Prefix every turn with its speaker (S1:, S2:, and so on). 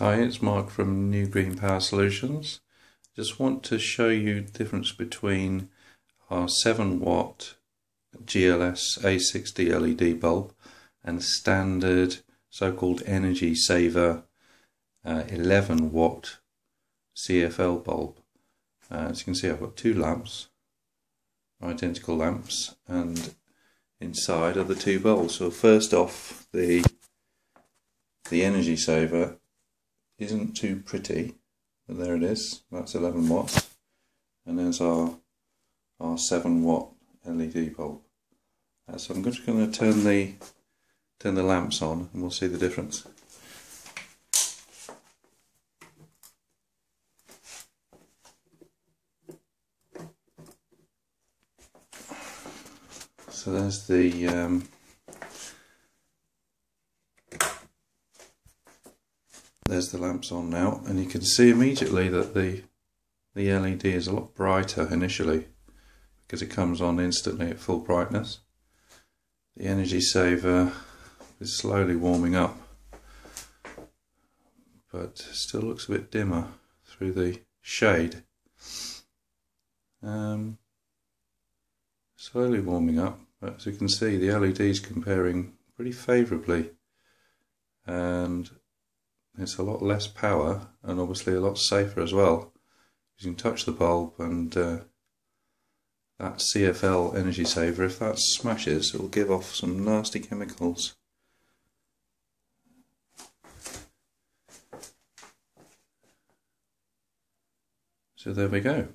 S1: Hi, it's Mark from New Green Power Solutions. Just want to show you the difference between our 7 watt GLS A60 LED bulb and standard so-called energy saver uh, 11 watt CFL bulb. Uh, as you can see I've got two lamps, identical lamps, and inside are the two bulbs. So first off the the energy saver isn't too pretty, but there it is. That's 11 watts, and there's our our 7 watt LED bulb. Uh, so I'm just going to turn the turn the lamps on, and we'll see the difference. So there's the um, there's the lamps on now and you can see immediately that the the LED is a lot brighter initially because it comes on instantly at full brightness. The energy saver is slowly warming up but still looks a bit dimmer through the shade. Um, slowly warming up, but as you can see the LED is comparing pretty favourably and it's a lot less power and obviously a lot safer as well. You can touch the bulb and uh, that CFL energy saver, if that smashes, it will give off some nasty chemicals. So there we go.